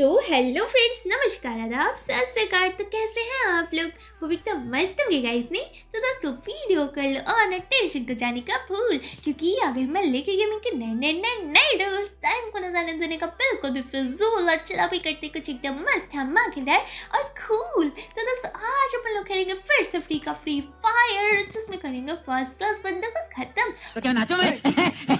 तो hello friends नमस्कार, आदाब सत श्रीकाल तो कैसे हैं आप लोग? वो भी एकदम मस्त होंगे गाइस नहीं? तो दोस्तों वीडियो कर लो और टेंशन को जाने का भूल, क्योंकि आगे मैं लेके गेमिंग के नए नए नए नए दोस्त। टाइम को न जाने देने का बिल्कुल भी फिजूल और चला भी करते कुछ एकदम मस्त धमाकेदार और कूल तो दोस्तों, आज अपन लोग खेलेंगे फिर से फ्री का फ्री फायर जिसमें करेंगे फ़र्स्ट क्लास बंदों को खत्म। तो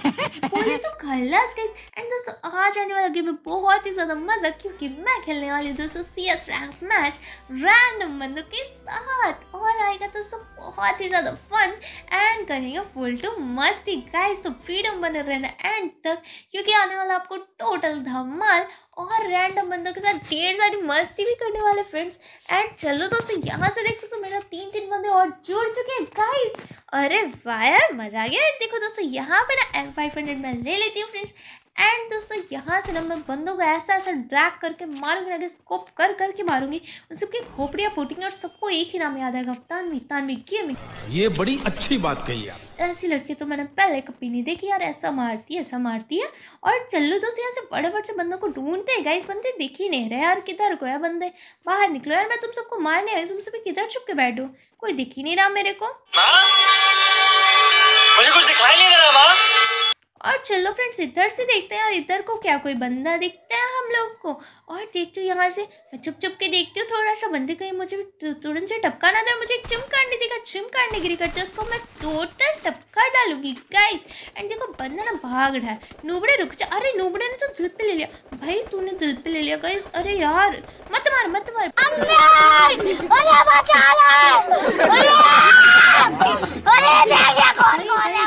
बोले तो खल्लास गाइस एंड दोस्तों, आज आने वाला गेम में बहुत ही ज़्यादा मज़ा, क्योंकि मैं खेलने वाली हूँ दोस्तों C S rank match random बंदों के साथ। और आएगा दोस्तों, बहुत ही ज़्यादा फन एंड करेंगे फुल टू मस्ती। गाइस तो वीडियो बने रहना एंड तक, क्योंकि आने वाला आपको टोटल धमाल और रैंडम बंदों के साथ ढेर सारी मस्ती भी करने वाले फ्रेंड्स एंड चलो दोस्तों, यहाँ से देख सकते हो मेरे साथ तीन तीन बंदे और जुड़ चुके हैं गाइस अरे वायर मज़ा आ गया। देखो दोस्तों, यहाँ पे ना एम फाइव हंड्रेड मैं ले लेती हूँ फ्रेंड्स एंड दोस्तों यहाँ से ना मैं बंदों को ऐसा ऐसा ड्रैग करके मारूँगी आगे स्कोप कर करके मारूँगी। उन सबकी खोपड़ियाँ फूटेंगी और सबको एक ही नाम याद आएगा। तानवी तानवी गेमिंग ये बड़ी अच्छी बात कही आप। ऐसी लड़की तो मैंने पहले कभी नहीं देखी यार। ऐसा मारती है ऐसा मारती है। और चलो दोस्तों यहाँ से बड़े बड़े से बंदों को ढूंढते हैं। गाइस बंदे दिख ही नहीं रहे यार किधर को है बंदे? बाहर निकलो यार मैं तुम सबको मारने आई तुम सभी किधर छुप के बैठो कोई दिख ही नहीं रहा मेरे को। चलो फ्रेंड्स इधर से देखते हैं यार इधर को क्या कोई बंदा दिखता है हम लोग को। और देखती हूँ यहाँ से, मैं चुप चुप के देखती हूँ थोड़ा सा बंदे कहीं मुझे तुरंत से टपका ना दे, मुझे एक चिमकांडी दिखा चिमकांडी गिरी करते हैं, उसको मैं टोटल टपका डालूँगी गाइस एंड देखो, बंदा ना भाग रहा है। नूबड़े रुक जा। अरे, नूबड़े ने तो दिल पे ले लिया। भाई, तूने दिल पे ले लिया गाइस अरे, यार, मत मार मत मार।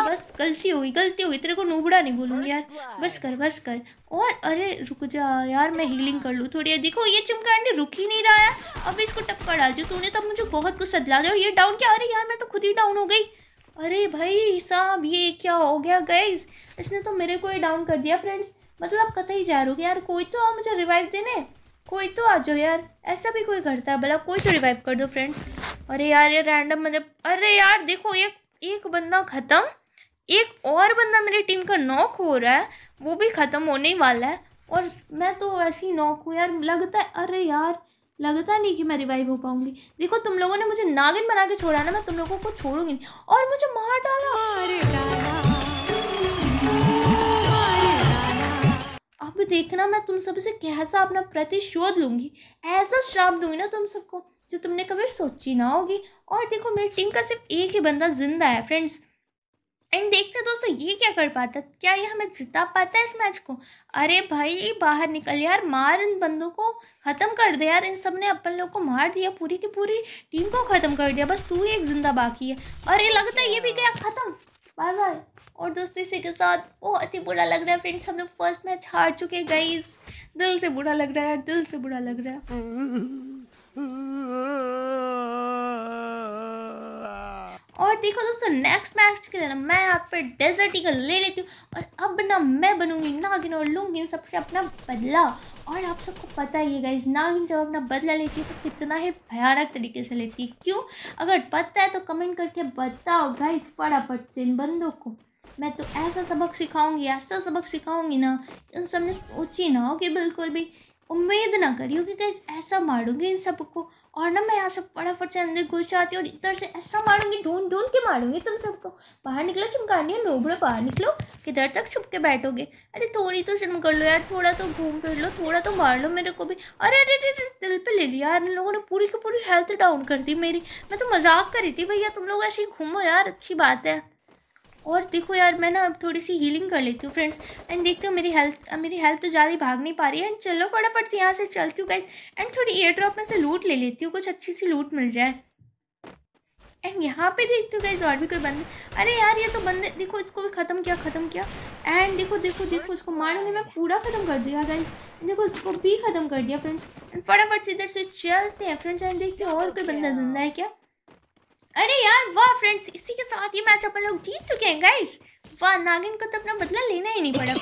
बस गलती हो गई गलती हो गई। तेरे को नूबड़ा नहीं बोलूँगी यार। बस कर बस कर। और अरे रुक जा यार मैं हीलिंग कर लूँ थोड़ी। देखो ये चिमकांडी रुक ही नहीं रहा है। अब इसको टपका डाल जो तूने तब मुझे बहुत कुछ सदला दिया। और ये डाउन क्या? अरे यार मैं तो खुद ही डाउन हो गई। अरे भाई साहब ये क्या हो गया गाइस इसने तो मेरे को ही डाउन कर दिया फ्रेंड्स मतलब कतई जा रहे हो? यार कोई तो मुझे रिवाइव देने। कोई तो आ जाओ यार, ऐसा भी कोई करता है भला, कोई तो रिवाइव कर दो फ्रेंड्स अरे यार, ये रैंडम मतलब अरे यार, देखो एक एक बंदा ख़त्म, एक और बंदा मेरी टीम का नॉक हो रहा है, वो भी ख़त्म होने ही वाला है, और मैं तो ऐसी नॉक हूँ यार, लगता है, अरे यार, लगता नहीं कि मैं रिवाइव हो पाऊँगी। देखो, तुम लोगों ने मुझे नागिन बना के छोड़ा ना, मैं तुम लोगों को छोड़ूँगी और मुझे मार डाला। अब देखना मैं तुम सबसे कैसा अपना प्रतिशोध लूँगी। ऐसा श्राप दूँगी ना तुम सबको, जो तुमने कभी सोची ना होगी। और देखो, मेरी टीम का सिर्फ़ एक ही बंदा ज़िंदा है फ्रेंड्स एंड देखते हैं दोस्तों, ये क्या कर पाता क्या ये हमें जिता पाता है इस मैच को? अरे भाई, बाहर निकल यार, मार इन बंदों को। ख़त्म कर दे यार, इन सबने अपन लोग को मार दिया, पूरी की पूरी टीम को ख़त्म कर दिया। बस तू ही एक ज़िंदा बाकी है। ये लगता है ये भी गया ख़त्म। Bye bye. और दोस्तों इसी के साथ बहुत ही बुरा लग रहा है फ्रेंड्स हम लोग फ़र्स्ट मैच हार चुके हैं गाइस दिल से बुरा लग रहा है, दिल से बुरा लग रहा है। और देखो दोस्तों नेक्स्ट मैच के लिए ना मैं यहाँ पे डेजर्ट ईगल ले लेती हूँ। और अब ना मैं बनूँगी नागिन और लूँगी इन सबसे अपना बदला। और आप सबको पता ही है गाइज़ नागिन जब अपना बदला लेती है तो कितना ही भयानक तरीके से लेती है। क्यों? अगर पता है तो कमेंट करके बताओ गाइज़ फटाफट से इन बंदों को। मैं तो ऐसा सबक सिखाऊँगी, ऐसा सबक सिखाऊँगी ना, इन सबने सोची ना होगी बिल्कुल भी उम्मीद ना करी कि गाइज़ ऐसा मारूँगी इन सबको। और ना मैं यहाँ से फटाफट से अंदर घुस जाती हूँ और इधर से ऐसा मारूँगी, ढूंढ ढूंढ के मारूँगी तुम सबको। बाहर निकलो चिमकानी नोबड़ो, बाहर निकलो। किधर तक छुप के बैठोगे? अरे थोड़ी तो शर्म कर लो यार, थोड़ा तो घूम फिर लो, थोड़ा तो मार लो मेरे को भी। अरे अरे अरे दिल पे ले लिया यार इन लोगों ने, पूरी की पूरी हेल्थ डाउन कर दी मेरी। मैं तो मज़ाक कर रही थी भैया, तुम लोग ऐसे ही घूमो यार, अच्छी बात है। और देखो यार, मैं ना अब थोड़ी सी हीलिंग कर लेती हूँ फ्रेंड्स एंड देखती हूँ, मेरी हेल्थ मेरी हेल्थ तो ज़्यादा भाग नहीं पा रही है. एंड चलो, फटाफट से यहाँ से चलती हूँ गाइस एंड थोड़ी एयर ड्रॉप में से लूट ले लेती हूँ, कुछ अच्छी सी लूट मिल जाए. एंड यहाँ पे देखती हूँ गाइज़ और भी कोई बंदे. अरे यार, ये तो बंदे, देखो, इसको भी ख़त्म किया ख़त्म किया. एंड देखो देखो देखो, इसको मारूँगी मैं पूरा ख़त्म कर दिया गाइस देखो, इसको भी ख़त्म कर दिया फ्रेंड्स एंड फटाफट से इधर से चलते हैं फ्रेंड्स एंड देखते हैं, और कोई बंदा ज़िंदा है क्या? अरे यार, वाह फ्रेंड्स इसी के साथ ये मैच अपन लोग जीत चुके हैं गाइस वाह, नागिन को तो अपना बदला लेना ही नहीं पड़ा.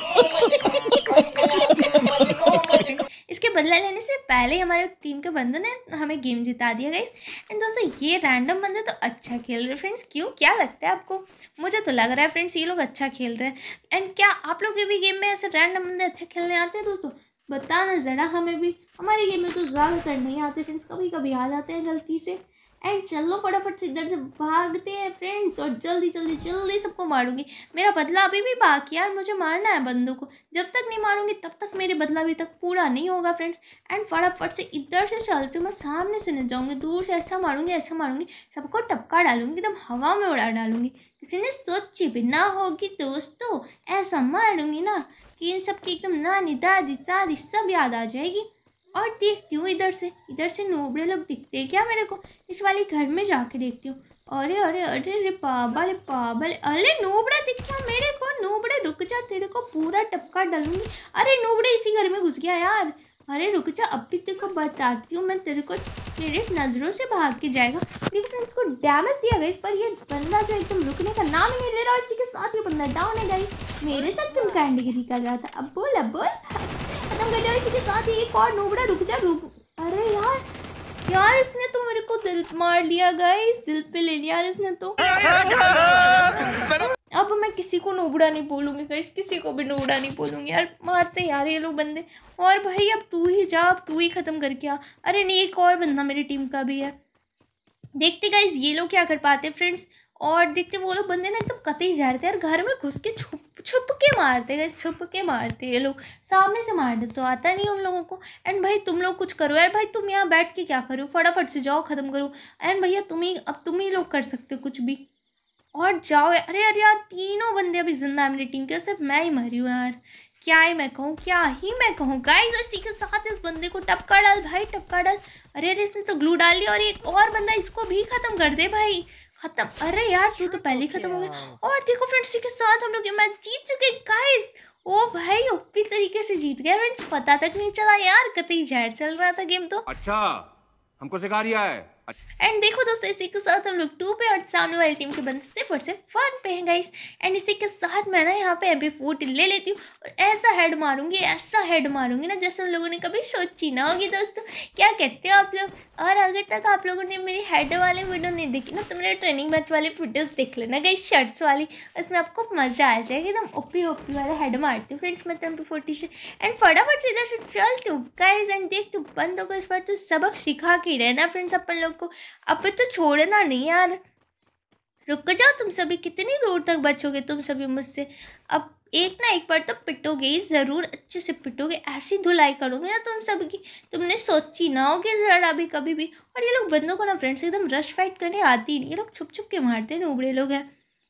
इसके बदला लेने से पहले हमारे टीम के बंदों ने हमें गेम जिता दिया गाइस एंड दोस्तों, ये रैंडम बंदे तो अच्छा खेल रहे फ्रेंड्स क्यों? क्या लगता है आपको? मुझे तो लग रहा है फ्रेंड्स ये लोग अच्छा खेल रहे हैं. एंड क्या आप लोग के भी गेम में ऐसे रैंडम बंदे अच्छे खेलने आते हैं, दोस्तों? बताना ज़रा हमें भी. हमारे गेम में तो ज़्यादातर नहीं आते फ्रेंड्स कभी कभी आ जाते हैं गलती से. एंड चलो फटाफट से इधर से भागते हैं फ्रेंड्स और जल्दी जल्दी जल्दी सबको मारूँगी। मेरा बदला अभी भी बाकी यार मुझे मारना है बंदों को। जब तक नहीं मारूँगी, तब तक मेरे बदला अभी तक पूरा नहीं होगा फ्रेंड्स एंड फटाफट से इधर से चलती हूँ मैं सामने से नहीं जाऊँगी, दूर से ऐसा मारूँगी ऐसा मारूँगी, सबको टपका डालूँगी, एकदम हवा में उड़ा डालूँगी। किसी ने सोची भी ना होगी, दोस्तों, ऐसा मारूँगी ना कि इन सब की एकदम नानी, दादी दादी सब याद आ जाएगी। और देखती हूँ इधर से इधर से नोबड़े लोग दिखते हैं क्या मेरे को? इस वाले घर में जाके देखती हूँ। अरे अरे अरे रे पाबा रे पाबा अरे नोबड़ा दिख गया मेरे को नोबड़े रुक जा तेरे को पूरा टपका डालूँगी। अरे नोबड़े इसी घर में घुस गया यार। अरे रुक जा अब भी तेरे को बताती हूँ मैं तेरे को तेरे नज़रों से भाग के जाएगा। देखो फ्रेंड्स को डैमेज दिया गया इस पर ये बंदा जो एकदम रुकने का नाम ही नहीं ले रहा और इसी के साथ ये बंदा डाउन है गई मेरे साथ चुम कैंडी कर रहा था। अब बोल अब बोल। के साथ ही एक और नोबड़ा रुक जा, रुक। अरे यार यार, इसने तो मेरे को दिल मार लिया गाइस दिल पे ले लिया यार इसने तो। अब मैं किसी को नोबड़ा नहीं बोलूँगी गाइस किसी को भी नोबड़ा नहीं बोलूँगी। यार, मारते यार ये लोग बंदे। और भाई, अब तू ही जा, अब तू ही ख़त्म करके आ। अरे नहीं, एक और बंदा मेरी टीम का भी है। देखते गाइस ये लोग क्या कर पाते फ्रेंड्स और देखते वो लोग बंदे ना एकदम कतई जा रहे थे यार घर में घुस के छुप छुप के मारते गए छुप के मारते ये लोग। सामने से मार दे तो आता नहीं उन लोगों को। एंड भाई तुम लोग कुछ करो यार, भाई तुम यहाँ बैठ के क्या करो? फटाफट से जाओ, ख़त्म करो। एंड भैया तुम ही, अब तुम ही लोग कर सकते हो कुछ भी। और जाओ अरे अरे यार तीनों बंदे अभी ज़िंदा है मेरी टीम के। सिर्फ़ मैं ही मरी हूँ यार। क्या ही मैं कहूँ, क्या ही मैं कहूँ? गाइस इसी के साथ इस बंदे को टपका डाल, भाई टपका डाल। अरे अरे इसने तो ग्लू डाल लिया और एक और बंदा इसको भी ख़त्म कर दे भाई। खत्म। अरे यार तू तो पहले ही खत्म हो गया। और देखो फ्रेंड्स के साथ हम लोग ये मैच जीत चुके गाइस ओ भाई ओपी तरीके से जीत गया फ्रेंड्स पता तक नहीं चला यार कतई जहर चल रहा था गेम तो। अच्छा हमको सिखा रिया है। एंड देखो दोस्तों, इसी के साथ हम लोग टू पे और सामने वाली टीम के बंदे सिर्फ़ और सिर्फ़ वन पे हैं गाइस एंड इसी के साथ मैं ना यहाँ पे एम फोर्टी ले लेती हूँ और ऐसा हेड मारूँगी, ऐसा हेड मारूँगी ना जैसे उन लोगों ने कभी सोची ना होगी दोस्तों. क्या कहते हो आप लोग? और अगर तक आप लोगों ने मेरी हेड वाली वीडियो नहीं देखी ना तो मेरे ट्रेनिंग बैच वाली वीडियोज़ देख लेना गई शर्ट्स वाली. उसमें आपको मज़ा आ जाएगा, एकदम ओपी ओपी वाला हेड मारती हूँ फ्रेंड्स मैं तो एम फोर्टी से. एंड फटाफट से इधर से चलती हूँ गाइज़ एंड देख तू बंदों को इस बार तो सबक सिखा के रहना फ्रेंड्स अपन लोग को अब तो छोड़ना नहीं यार। रुक जाओ, तुम सभी कितनी दूर तक बचोगे? तुम सभी मुझसे। अब एक ना एक बार तो पिटोगे ही ज़रूर, अच्छे से पिटोगे, ऐसी धुलाई करोगे ना तुम सब की। तुमने सोची ना होगी ज़रा भी कभी भी। और ये लोग बंदों को ना फ्रेंड्स एकदम रश फाइट करने आती नहीं। ये लोग छुप छुप के मारते नूबड़े लोग हैं।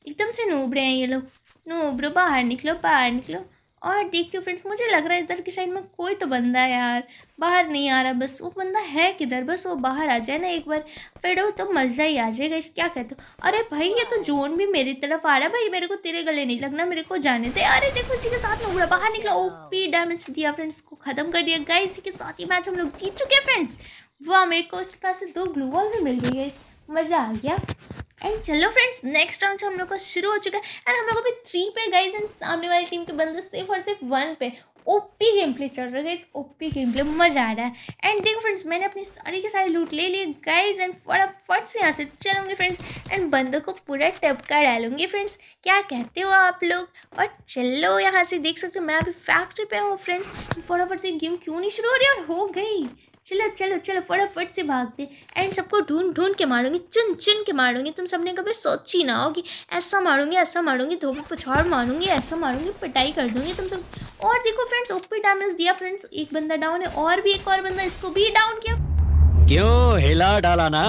एकदम से नूबड़े हैं ये लोग। नूबड़ो, बाहर निकलो बाहर निकलो। और देखती हूँ फ्रेंड्स मुझे लग रहा है इधर की साइड में कोई तो बंदा है यार। बाहर नहीं आ रहा बस वो बंदा है किधर? बस वो बाहर आ जाए ना एक बार। फिर वो तो मज़ा ही आ जाएगा इस क्या कहते हो? अरे भाई ये तो जोन भी मेरी तरफ़ आ रहा है भाई। मेरे को तेरे गले नहीं लगना मेरे को जाने दे। अरे देखो इसी के साथ में उड़ा बाहर निकला। ओपी डैमेज दिया फ्रेंड्स को ख़त्म कर दिया। गया इसी के साथ ही मैच हम लोग जीत चुके हैं फ्रेंड्स वाह मेरे को उसके पास दो ग्लू वॉल भी मिल गई है मज़ा आ गया। एंड चलो फ्रेंड्स नेक्स्ट राउंड से हम लोग का शुरू हो चुका है। एंड हम लोग अभी थ्री पे गाइज़ एंड सामने वाली टीम के बंदे सिर्फ़ और सिर्फ़ वन पे। ओपी गेम प्ले चल रहा है गाइज़ ओपी गेम प्ले मज़ा आ रहा है। एंड देखो फ्रेंड्स मैंने अपनी सारी के सारे लूट ले लिए गाइज़ एंड फटाफट से यहाँ से चलूँगी फ्रेंड्स एंड बंदों को पूरा टपका डालूँगी फ्रेंड्स क्या कहते हो आप लोग? और चलो यहाँ से देख सकते हो, मैं अभी फैक्ट्री पे हूँ फ्रेंड्स फटाफट से गेम क्यों नहीं शुरू हो रही? और हो गई। चलो चलो चलो फटाफट से भागते एंड सबको ढूंढ ढूंढ के मारूँगी चुन चुन के मारूँगी। तुम सबने कभी सोची ना होगी ऐसा मारूँगी ऐसा मारूँगी धोबी पछाड़ मारूँगी ऐसा मारूँगी पिटाई कर दूँगी। तुम सब और देखो फ्रेंड्स ओपी डैमेज दिया फ्रेंड्स एक बंदा डाउन है और भी एक और बंदा इसको भी डाउन किया। क्यों? हिला डाला ना।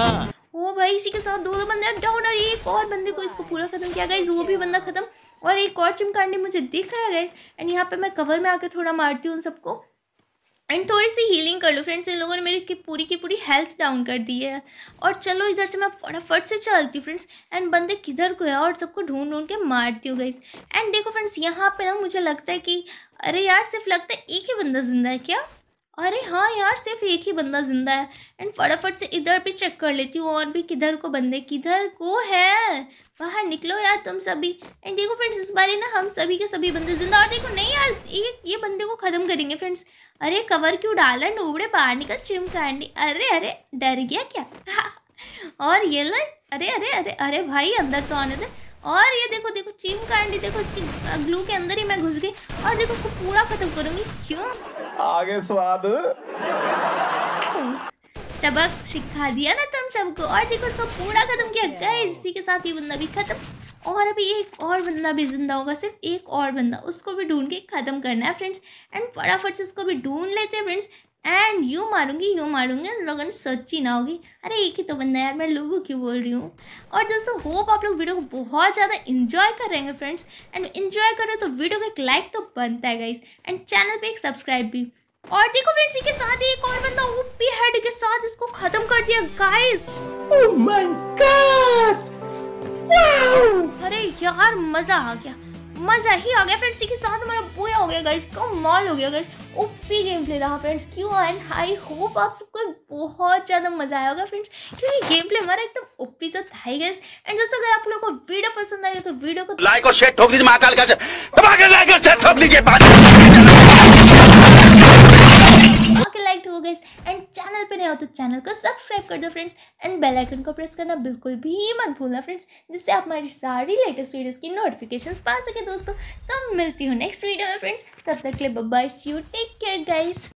वो भाई इसी के साथ दो दो बंदे डाउन और एक और बंदे को इसको पूरा खत्म किया। गया वो भी बंदा खत्म। और एक और चिमकांडी मुझे दिख रहा है एंड यहाँ पे मैं कवर में आके थोड़ा मारती हूँ उन सबको। एंड थोड़ी सी हीलिंग कर लो फ्रेंड्स इन लोगों ने मेरी की पूरी की पूरी हेल्थ डाउन कर दी है। और चलो इधर से मैं फटाफट से चलती हूँ फ्रेंड्स एंड बंदे किधर को है? और सबको ढूंढ ढूंढ के मारती हूँ गई एंड देखो फ्रेंड्स यहाँ पे ना मुझे लगता है कि, अरे यार, सिर्फ़ लगता है एक ही बंदा ज़िंदा है क्या? अरे हाँ यार, सिर्फ़ एक ही बंदा ज़िंदा है। एंड फटाफट से इधर भी चेक कर लेती हूँ, और भी किधर को बंदे, किधर को है? बाहर निकलो यार तुम सभी। एंड देखो फ्रेंड्स इस बारे ना हम सभी के सभी बंदे ज़िंदा और देखो, नहीं यार ये ये बंदे को ख़त्म करेंगे फ्रेंड्स अरे कवर क्यों डाला? नूबड़े, बाहर निकल, चिम कांडी अरे अरे, डर गया क्या? और ये लो अरे अरे अरे अरे, भाई अंदर तो आने दे। और ये देखो देखो चीम कैंडी देखो इसकी ग्लू के अंदर ही मैं घुस गई। और देखो उसको पूरा खत्म करूँगी। क्यों? आगे स्वाद। सबक सिखा दिया ना तुम सबको। और देखो उसको पूरा खत्म किया। गाइस इसी के साथ ये बंदा भी खत्म। और अभी एक और बंदा भी ज़िंदा होगा सिर्फ़ एक और बंदा। उसको भी ढूंढ के ख़त्म करना है फ्रेंड्स एंड फटाफट से उसको भी ढूंढ लेते हैं फ्रेंड्स एंड यूँ मारूँगी यूँ मारूँगी लोगों ने सच्ची ना होगी। अरे एक ही तो बंदा यार मैं लोगों क्यों बोल रही हूँ? और दोस्तों होप आप लोग वीडियो को बहुत ज़्यादा इंजॉय कर रहे हैं फ्रेंड्स एंड इंजॉय करो तो वीडियो को एक लाइक तो बनता है गाइस एंड चैनल पे एक सब्सक्राइब भी। और देखो फ्रेंड्स इसके साथ ही एक और बंदा ओपी हेड के साथ इसको खत्म कर दिया गाइस ओह माय गॉड अरे यार मज़ा आ गया। मज़ा ही आ गया फ्रेंड्स के साथ हमारा बोया हो गया गाइस कमाल हो गया गाइस ओपी गेम प्ले रहा फ्रेंड्स क्यों एंड आई होप आप सबको बहुत ज़्यादा मज़ा आया होगा फ्रेंड्स क्योंकि गेम प्ले हमारा एकदम ओपी तो था ही गाइस एंड दोस्तों, अगर आप लोगों को वीडियो पसंद आए तो वीडियो को लाइक और शेयर ठोक दीजिए, महाकाल का दबा के लाइक और शेयर ठोक दीजिए ओके लाइक हो गाइस एंड चैनल पे नए हो तो चैनल को सब्सक्राइब कर दो फ्रेंड्स एंड बेल आइकन को प्रेस करना बिल्कुल भी मत भूलना फ्रेंड्स, जिससे आप हमारी सारी लेटेस्ट वीडियोस की नोटिफिकेशंस पा सके दोस्तों। तो मिलती हूँ नेक्स्ट वीडियो में फ्रेंड्स, तब तक के लिए bye see you take care guys